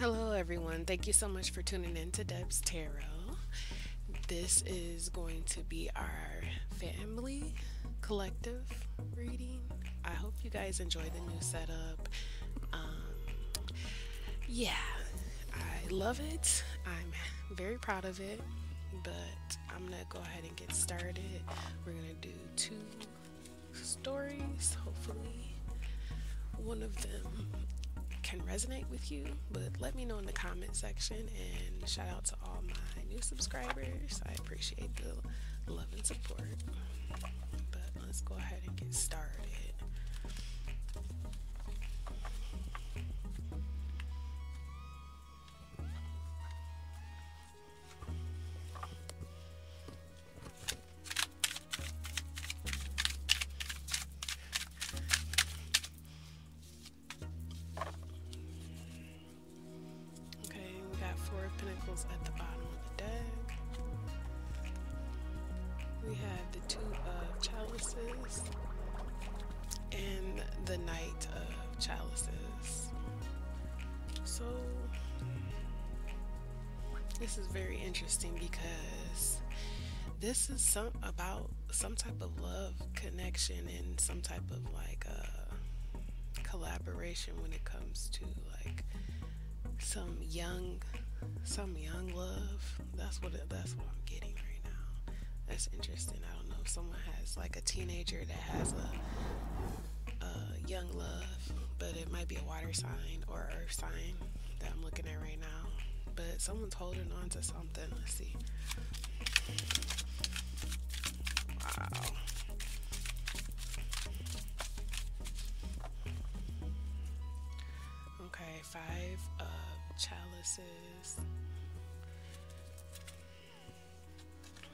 Hello, everyone. Thank you so much for tuning in to Deb's Tarot. This is going to be our family collective reading. I hope you guys enjoy the new setup. Um, yeah, I love it. I'm very proud of it, but I'm gonna go ahead and get started. We're gonna do two stories, hopefully, one of them can resonate with you, but let me know in the comment section and shout out to all my new subscribers. I appreciate the love and support. But let's go ahead and get started. This is very interesting because this is some about some type of love connection and some type of like uh, collaboration when it comes to like some young some young love. That's what it, that's what I'm getting right now. That's interesting. I don't know if someone has like a teenager that has a, a young love, but it might be a water sign or earth sign that I'm looking at right now. But someone's holding on to something. Let's see. Wow. Okay, five of chalices.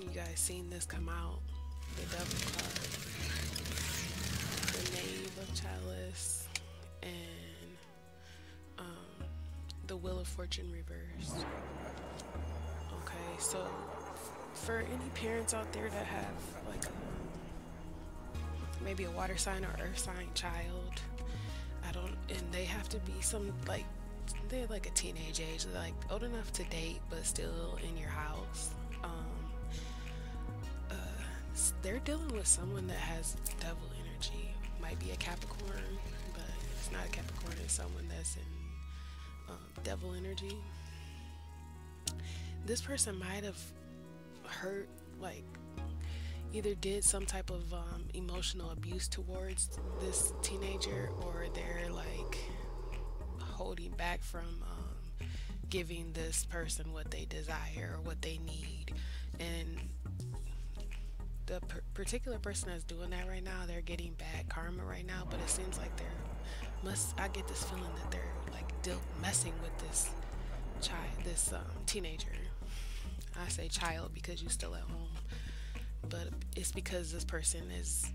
You guys seen this come out? The double card, the knave of chalice, and the wheel of fortune reversed. Okay, so for any parents out there that have like maybe a water sign or earth sign child, I don't, and they have to be some like they're like a teenage age, like old enough to date but still in your house Um, they're dealing with someone that has devil energy. Might be a Capricorn, but it's not a Capricorn. It's someone that's in um, devil energy. This person might have hurt, like, either did some type of um, emotional abuse towards this teenager, or they're like holding back from um, giving this person what they desire or what they need. And the particular person that's doing that right now, they're getting bad karma right now, but it seems like they're must. I get this feeling that they're like messing with this child, this um, teenager. I say child because you're still at home, but it's because this person is.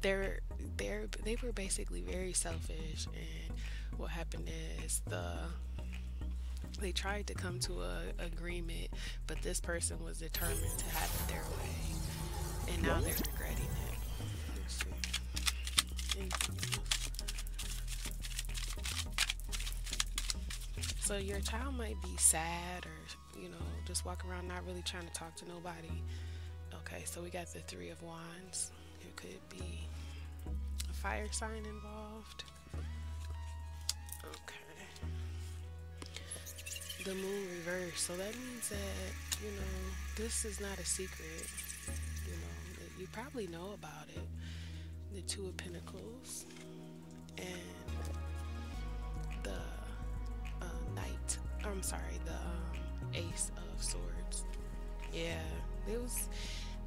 They're they're they were basically very selfish, and what happened is the they tried to come to a agreement, but this person was determined to have it their way, and now they're regretting it. So your child might be sad, or you know, just walk around not really trying to talk to nobody. Okay, so we got the three of wands. It could be a fire sign involved. Okay. The moon reversed. So that means that, you know, this is not a secret. You know, you probably know about it. The Two of Pentacles and I'm sorry, the um, Ace of Swords. Yeah, it was.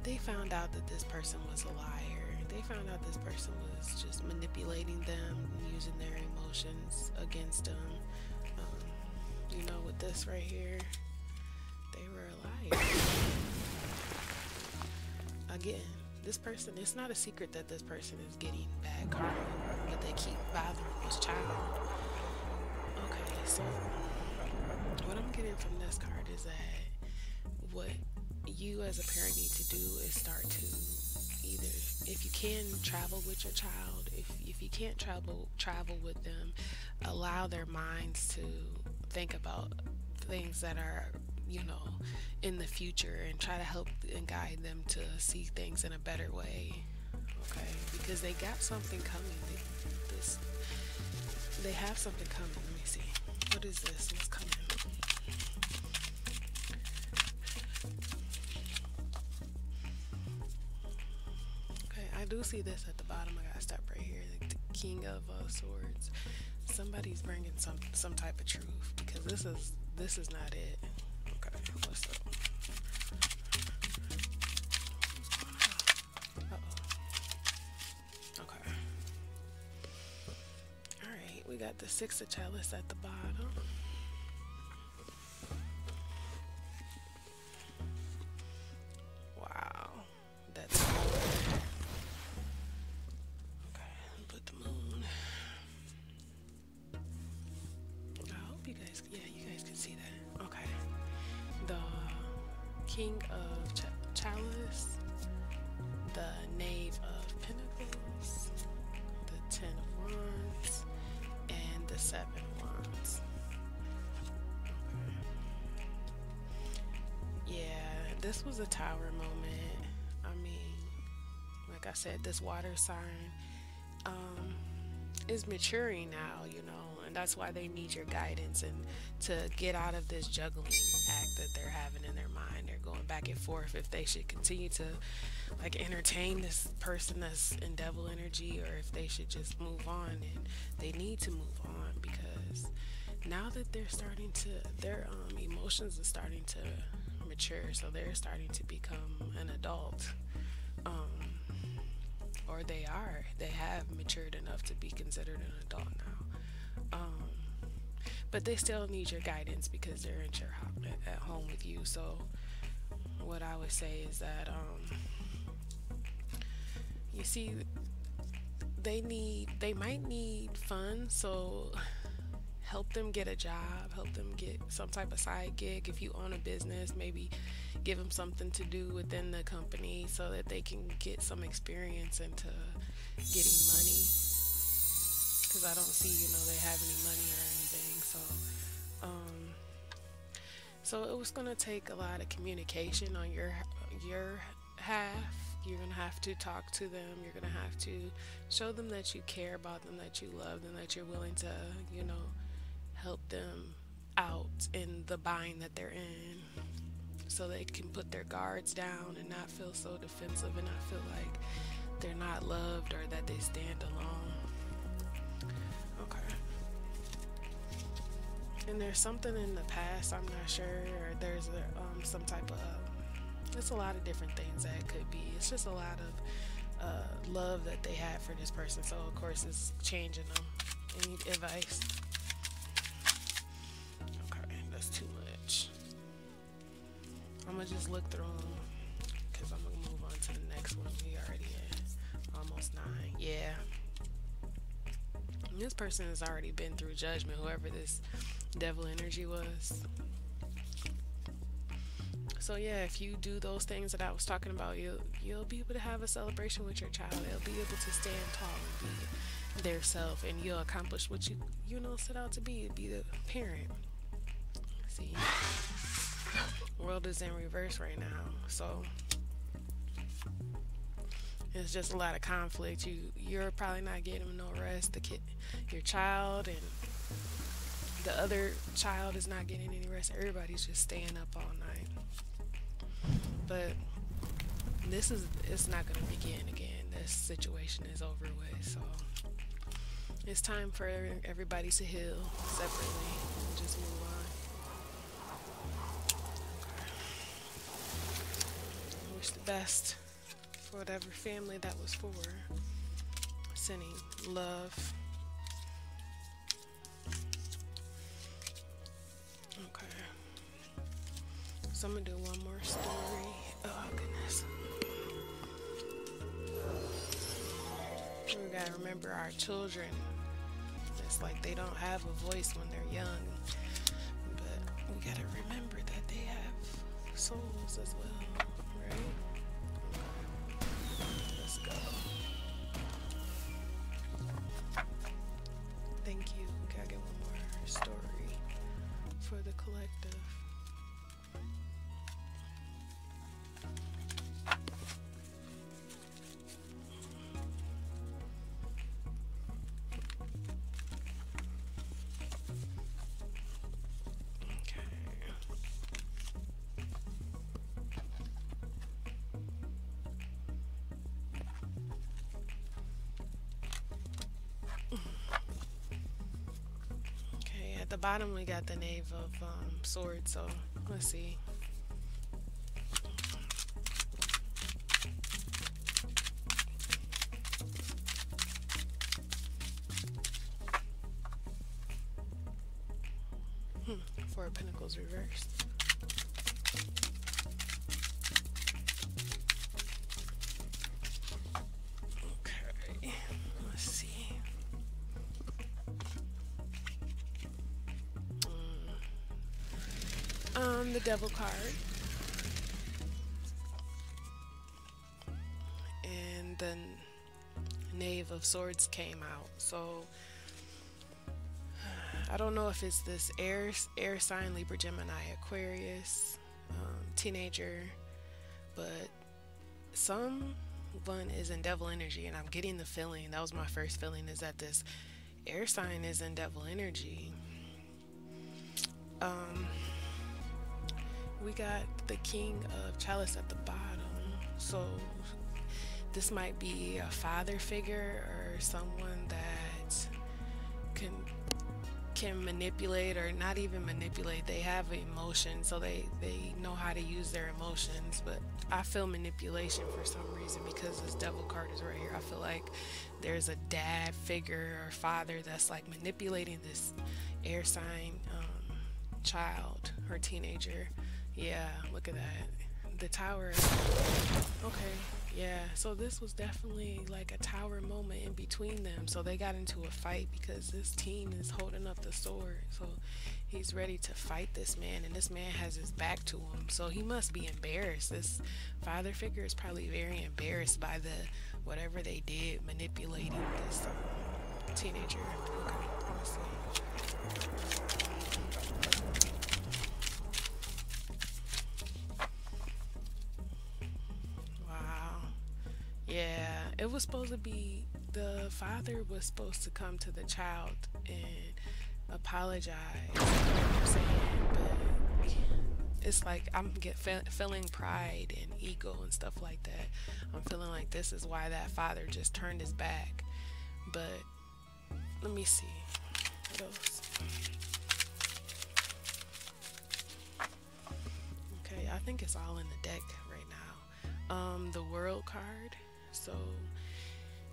They found out that this person was a liar. They found out this person was just manipulating them, using their emotions against them you know, with this right here, they were a liar. Again, this person, it's not a secret that this person is getting bad karma, but they keep bothering this child. Okay, so what I'm getting from this card is that what you as a parent need to do is start to either, if you can travel with your child, if if you can't travel travel with them, allow their minds to think about things that are you know in the future and try to help and guide them to see things in a better way okay? Because they got something coming. They, this they have something coming. Let me see. What is this? What's coming do see this at the bottom I gotta stop right here the king of uh, swords somebody's bringing some some type of truth because this is this is not it okay what's up Okay. All right. we got the six of chalice at the bottom. Yeah, you guys can see that. Okay, the king of ch chalice, the knave of pentacles, the ten of wands and the seven of wands. Yeah, this was a tower moment. I mean, like I said, this water sign um, is maturing now, you know, and that's why they need your guidance and to get out of this juggling act that they're having in their mind. They're going back and forth if they should continue to like entertain this person that's in devil energy or if they should just move on. And they need to move on because now that they're starting to their um, emotions are starting to mature. So they're starting to become an adult um, or they are. They have matured enough to be considered an adult now but they still need your guidance because they're in your at home with you. So what I would say is that um, you see they need they might need funds so help them get a job help them get some type of side gig. If you own a business maybe give them something to do within the company so that they can get some experience into getting money. Because I don't see you know they have any money or so um so it was going to take a lot of communication on your your half you're going to have to talk to them. You're going to have to show them that you care about them, that you love them, that you're willing to, you know, help them out in the bind that they're in so they can put their guards down and not feel so defensive and not feel like they're not loved or that they stand alone. And there's something in the past, I'm not sure, or there's a, um, some type of it's a lot of different things that could be. It's just a lot of uh, love that they had for this person. So of course it's changing them. Any advice? Okay, that's too much. I'm gonna just look through them because I'm gonna move on to the next one. We already at almost nine. Yeah. This person has already been through judgment, whoever this devil energy was. So yeah, if you do those things that I was talking about, you'll you'll be able to have a celebration with your child. They'll be able to stand tall and be their self, and you'll accomplish what you you know set out to be. Be the parent. See, world is in reverse right now, so it's just a lot of conflict. You you're probably not getting no rest. The kid, your child, and the other child is not getting any rest. Everybody's just staying up all night. But this is it's not going to begin again. This situation is over with so it's time for everybody to heal separately and just move on. Wish the best for whatever family that was for. Sending love So I'm gonna do one more story. Oh goodness. We gotta remember our children. It's like they don't have a voice when they're young, but we gotta remember that they have souls as well, right? Let's go. Thank you. Gotta get one more story for the collective. The bottom we got the knave of um, swords so let's see hmm. four of pentacles reversed the devil card. And then Knave of Swords came out. So I don't know if it's this air air sign Libra Gemini Aquarius um, teenager, but some one is in devil energy and I'm getting the feeling that was my first feeling is that this air sign is in devil energy. Um we got the King of Chalice at the bottom. So this might be a father figure or someone that can can manipulate or not even manipulate. They have emotions so they they know how to use their emotions but i feel manipulation for some reason because this devil card is right here. I feel like there's a dad figure or father that's like manipulating this air sign um, child or teenager yeah, look at that. The tower. Okay, yeah. So this was definitely like a tower moment in between them. So they got into a fight because this team is holding up the sword. So he's ready to fight this man, and this man has his back to him. So he must be embarrassed. This father figure is probably very embarrassed by the whatever they did manipulating this um, teenager. Okay, it was supposed to be the father was supposed to come to the child and apologize. You know I'm saying? But it's like I'm get feeling pride and ego and stuff like that. I'm feeling like this is why that father just turned his back. But let me see. What else? Okay, I think it's all in the deck right now. Um, the world card so,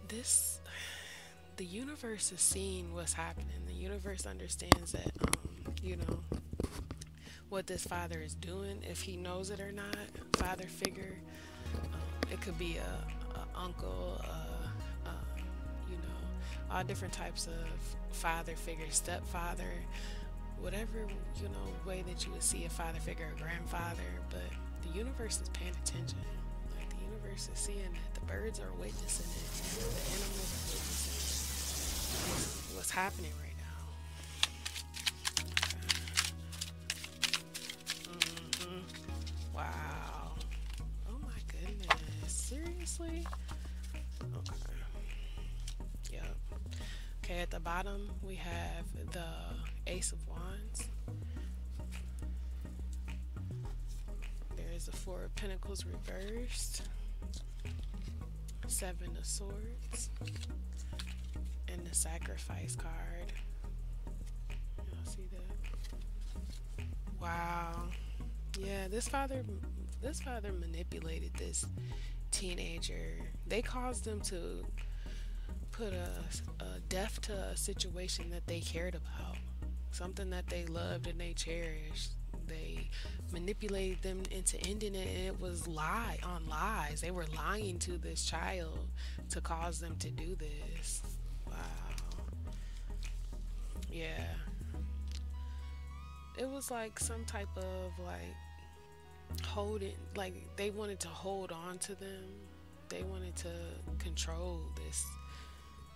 this, the universe is seeing what's happening. The universe understands that, um, you know, what this father is doing, if he knows it or not. Father figure, um, it could be a, a uncle, a, a, you know, all different types of father figure, stepfather, whatever you know way that you would see a father figure, a grandfather. But the universe is paying attention. Universe seeing it The birds are witnessing it. The animals are witnessing it. what's happening right now. Mm-hmm. Wow. Oh my goodness. Seriously? Okay. Yep. Okay, at the bottom we have the Ace of Wands. There's the Four of Pentacles reversed. Seven of Swords, and the Sacrifice card. Y'all see that? Wow. Yeah, this father, this father manipulated this teenager. They caused them to put a, a death to a situation that they cared about, something that they loved and they cherished they manipulated them into ending it. And it was lie on lies. They were lying to this child to cause them to do this. Wow. Yeah. It was like some type of like holding like they wanted to hold on to them. They wanted to control this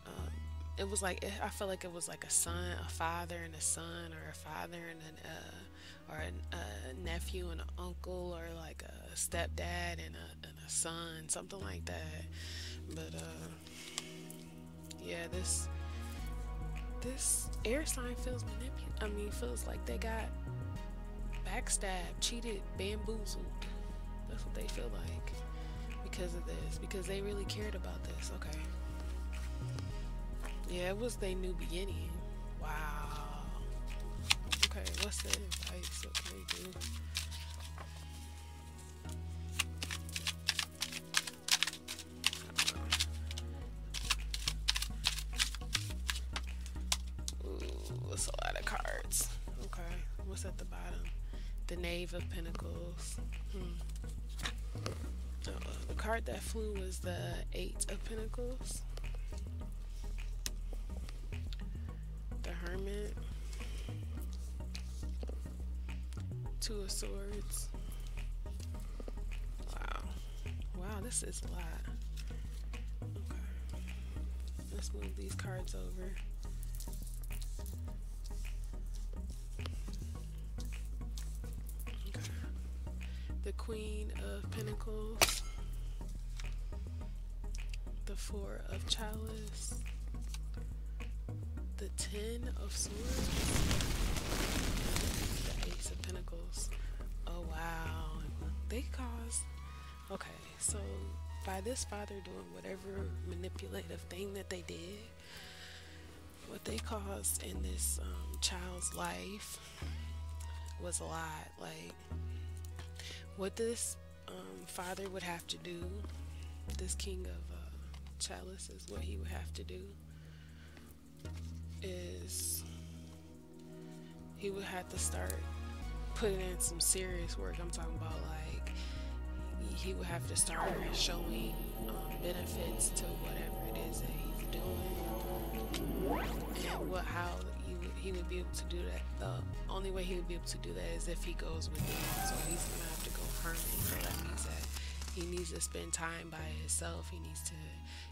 um, it was like i felt like it was like a son a father and a son or a father and an uh, or a, a nephew and an uncle, or like a stepdad and a, and a son, something like that. But uh, yeah, this this air sign feels manipulated. I mean, feels like they got backstabbed, cheated, bamboozled. That's what they feel like because of this. Because they really cared about this. Okay. Yeah, it was their new beginning. Okay, what's the advice? What can they do? Ooh, it's a lot of cards. Okay, what's at the bottom? The Knave of Pentacles. Hmm. Uh, the card that flew was the Eight of Pentacles. Two of Swords. Wow. Wow, this is a lot. Okay. Let's move these cards over. The Queen of Pentacles. The Four of Chalice the Ten of Swords, Oh wow, they caused. Okay, so by this father doing whatever manipulative thing that they did, what they caused in this um, child's life was a lot. Like what this um, father would have to do, this king of uh, chalice is what he would have to do is he would have to start putting in some serious work. I'm talking about like he would have to start showing um, benefits to whatever it is that he's doing, and what how he would, he would be able to do that. The only way he would be able to do that is if he goes with him. So he's gonna have to go hermit. So that means that he needs to spend time by himself. He needs to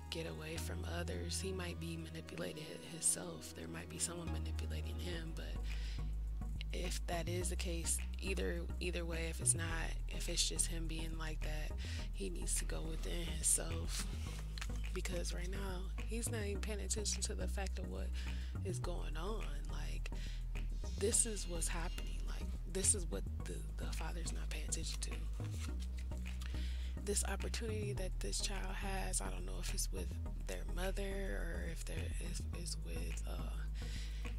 get away from others. He might be manipulated himself. There might be someone manipulating him, but if that is the case, either either way, if it's not, if it's just him being like that, he needs to go within himself because right now he's not even paying attention to the fact of what is going on. Like this is what's happening. Like this is what the the father's not paying attention to this opportunity that this child has. I don't know if it's with their mother or if they're is, is with uh,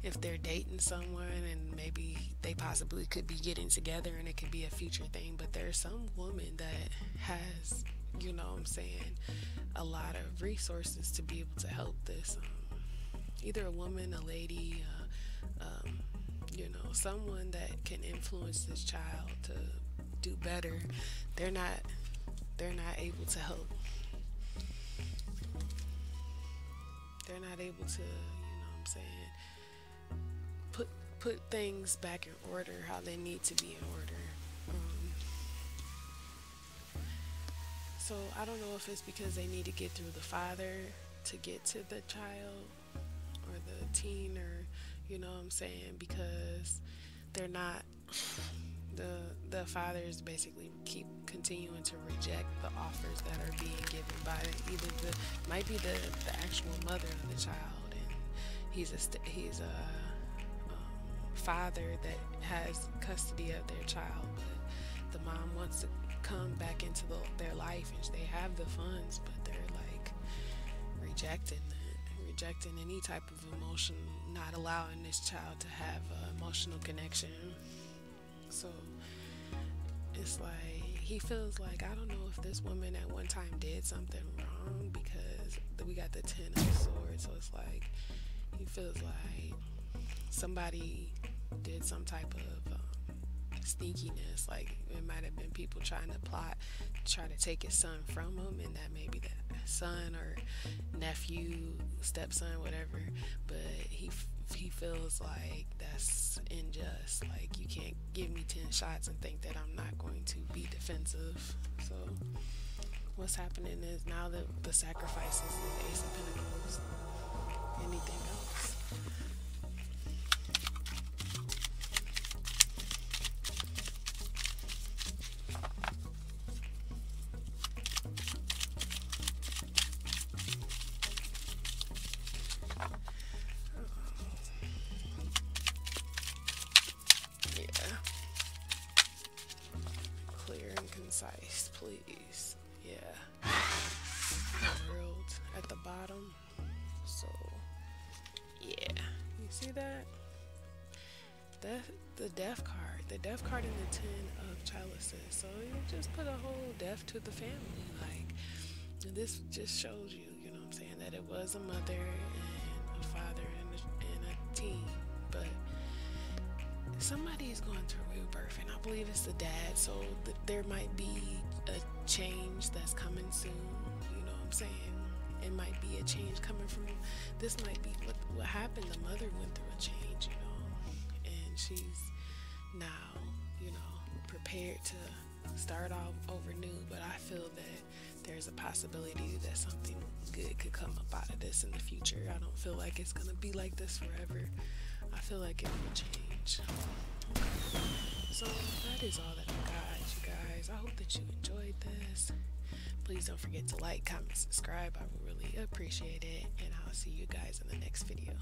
if they're dating someone and maybe they possibly could be getting together and it could be a future thing. But there's some woman that has, you know, what I'm saying, a lot of resources to be able to help this. Um, either a woman, a lady, uh, um, you know, someone that can influence this child to do better. They're not they're not able to help. They're not able to, you know what I'm saying, put things back in order how they need to be in order. Um, so I don't know if it's because they need to get through the father to get to the child or the teen or you know what I'm saying because they're not the the fathers basically keep continuing to reject the offers that are being given by either the might be the, the actual mother of the child and he's a he's a father that has custody of their child but the mom wants to come back into the, their life and they have the funds but they're like rejecting that rejecting any type of emotion not allowing this child to have an emotional connection so it's like he feels like I don't know if this woman at one time did something wrong because we got the ten of swords. So it's like he feels like somebody did some type of um, sneakiness. Like it might have been people trying to plot, try to take his son from him, and that maybe that son or nephew, stepson, whatever. But he he feels like that's unjust. Like you can't give me 10 shots and think that I'm not going to be defensive. So what's happening is now that the sacrifices the Ace of Pentacles. Anything else? please. Yeah. World at the bottom. So, yeah. You see that? Death, the death card. The death card in the 10 of chalices. So you just put a whole death to the family. Like, this just shows you, you know what I'm saying, that it was a mother and a father and a, and a. But somebody is going through a rebirth, and I believe it's the dad, so th there might be change that's coming soon. You know what I'm saying? It might be a change coming from this. Might be what what happened. The mother went through a change, you know, and she's now, you know, prepared to start off over new. But I feel that there's a possibility that something good could come up out of this in the future. I don't feel like it's gonna be like this forever. I feel like it will change. So that is all that I got, you guys. I hope that you enjoyed this. Please don't forget to like, comment, subscribe. I would really appreciate it. And I'll see you guys in the next video.